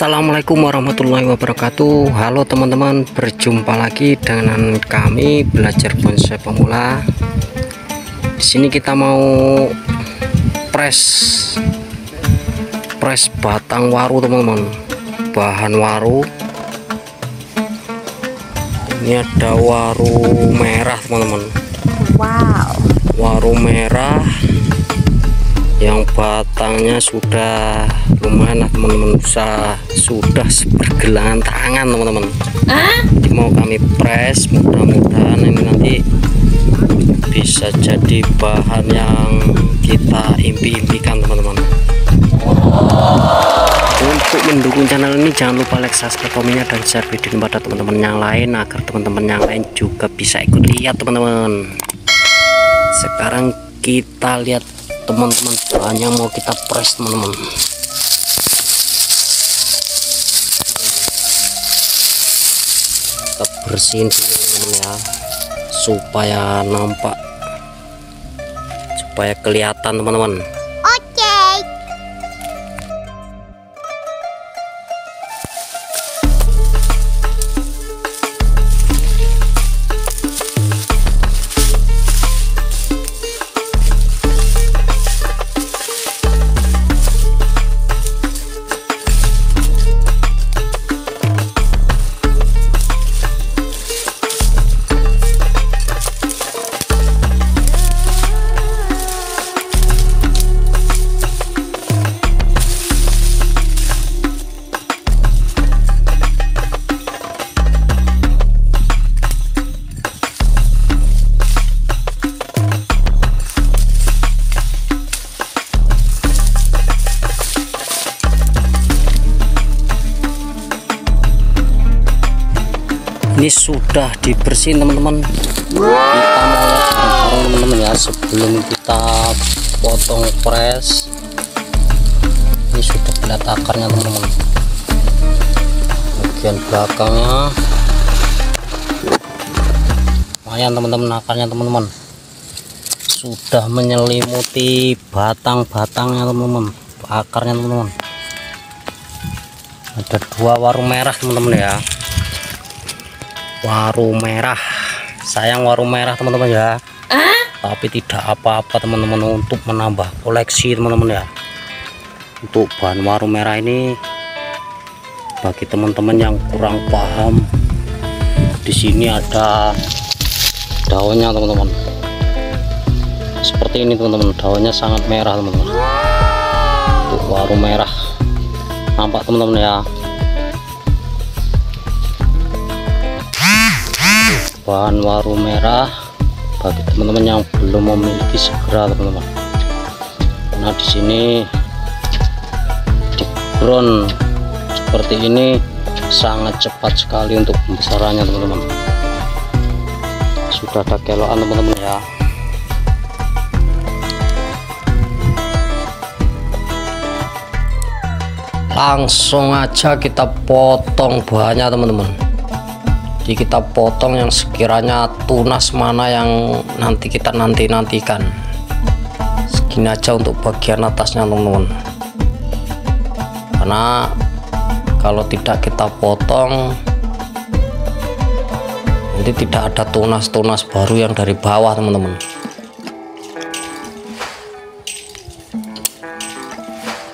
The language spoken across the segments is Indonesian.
Assalamualaikum warahmatullahi wabarakatuh. Halo teman-teman berjumpa lagi dengan kami belajar bonsai pemula. Di sini kita mau press press batang waru teman-teman. Bahan waru. Ini ada waru merah teman-teman. Wow. waru merah yang batangnya sudah lumayan teman-teman. Bisa sudah sepergelangan tangan teman-teman. Mau kami press mudah-mudahan ini nanti bisa jadi bahan yang kita impi-impikan teman-teman. Untuk mendukung channel ini jangan lupa like subscribe komennya dan share video ini pada teman-teman yang lain agar teman-teman yang lain juga bisa ikut lihat teman-teman. Sekarang kita lihat teman-teman. Bahan yang mau kita press teman-teman. Kita bersihin dulu teman-teman ya. Supaya nampak supaya kelihatan teman-teman sudah dibersihin teman-teman. Kita mau lihat teman-teman ya sebelum kita potong press. Ini sudah lihat akarnya teman-teman. Bagian belakangnya. Lumayan teman-teman akarnya teman-teman. Sudah menyelimuti batang-batangnya teman-teman. Akarnya teman-teman. Ada dua warung merah teman-teman ya waru merah. Sayang waru merah teman-teman ya. Tapi tidak apa-apa teman-teman untuk menambah koleksi teman-teman ya. Untuk bahan waru merah ini bagi teman-teman yang kurang paham di sini ada daunnya teman-teman. Seperti ini teman-teman daunnya sangat merah teman-teman. Untuk waru merah. Nampak teman-teman ya bahan waru merah bagi teman-teman yang belum memiliki segera teman-teman. Nah di sini di ground seperti ini sangat cepat sekali untuk pembesarannya teman-teman. Sudah ada keloan teman-teman ya. Langsung aja kita potong bahannya teman-teman jadi kita potong yang sekiranya tunas mana yang nanti kita nanti nantikan segini aja untuk bagian atasnya teman-teman. Karena kalau tidak kita potong nanti tidak ada tunas-tunas baru yang dari bawah teman-teman.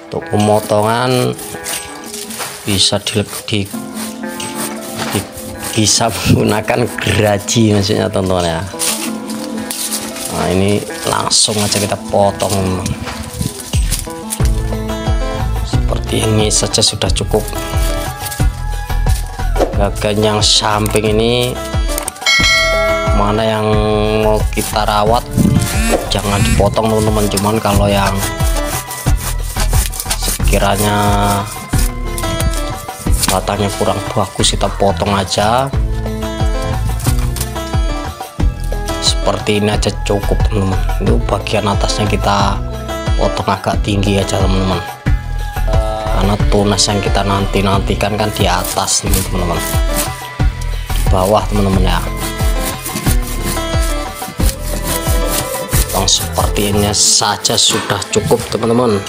Untuk pemotongan bisa di, di bisa menggunakan geraji maksudnya teman-teman ya. Nah ini langsung aja kita potong. Seperti ini saja sudah cukup. Bagian yang samping ini mana yang mau kita rawat jangan dipotong teman-teman. Cuman kalau yang sekiranya batangnya kurang bagus kita potong aja. Seperti ini aja cukup teman-teman. Itu bagian atasnya kita potong agak tinggi aja teman-teman. Karena tunas yang kita nanti nantikan kan di atas ini teman-teman. Di bawah teman-teman ya. Potong seperti ini saja sudah cukup teman-teman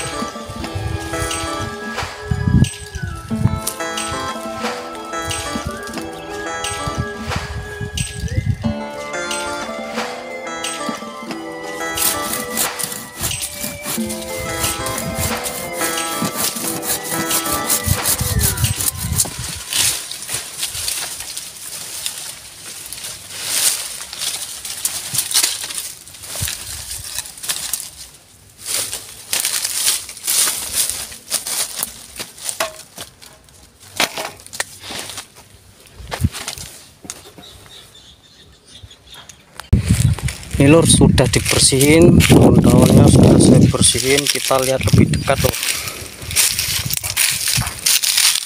lur sudah dibersihin daun-daunnya sudah saya bersihin kita lihat lebih dekat lur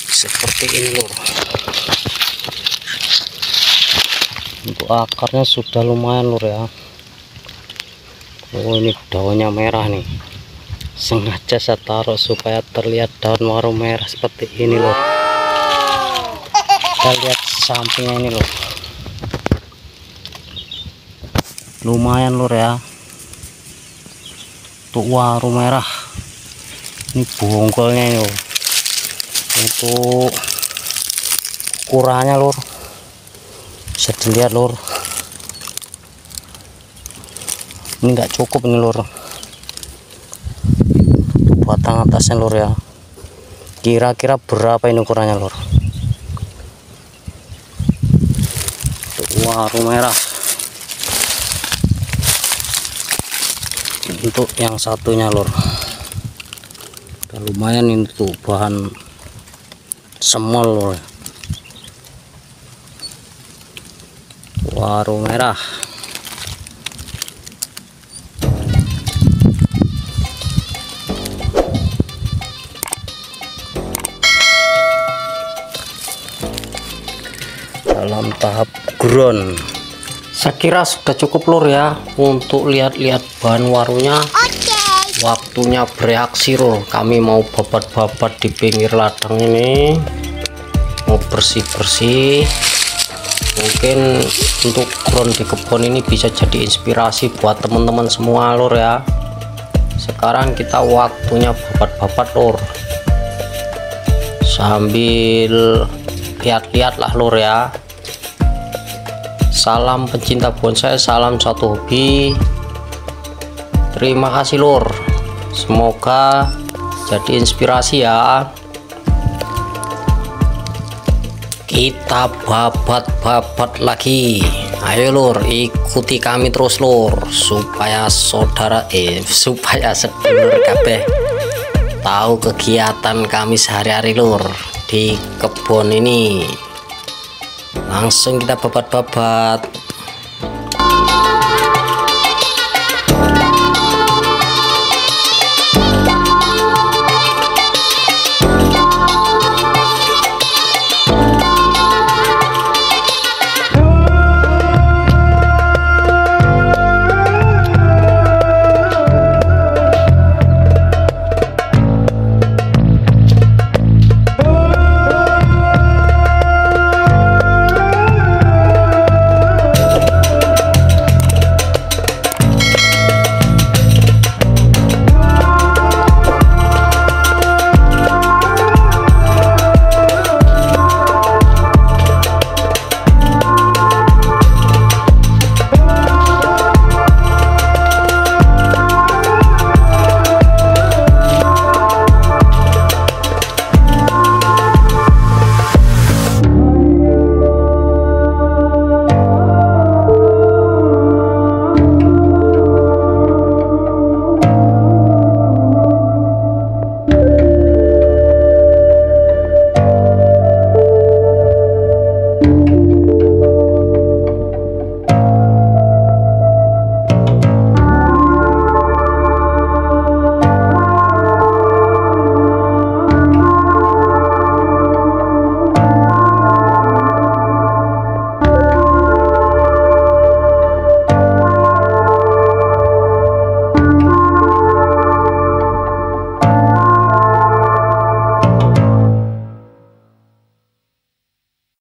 seperti ini lur untuk akarnya sudah lumayan lur ya. Oh ini daunnya merah nih. Sengaja saya taruh supaya terlihat daun waru merah seperti ini lur kita lihat sampingnya ini lur lumayan lur ya. Untuk waru merah. Ini bongkolnya lur. Untuk ukurannya lur. Bisa dilihat lur. Ini enggak cukup ini lur. Batang atasnya lur ya. Kira-kira berapa ini ukurannya lur? Untuk waru merah untuk yang satunya Udah lumayan untuk bahan semol lur. Waru merah. Dalam tahap ground saya kira sudah cukup lur ya untuk lihat-lihat bahan warunya Oke. waktunya bereaksi lur. Kami mau babat-babat di pinggir ladang ini. Mau bersih-bersih. Mungkin untuk ground di kebun ini bisa jadi inspirasi buat teman-teman semua lur ya. Sekarang kita waktunya babat-babat lur. Sambil lihat-lihat lah lur ya salam pencinta bonsai salam satu hobi. Terima kasih lur. Semoga jadi inspirasi ya. Kita babat-babat lagi. Ayo lur ikuti kami terus lur supaya saudara eh supaya sedulur kabeh tahu kegiatan kami sehari-hari lur di kebun ini langsung kita babat-babat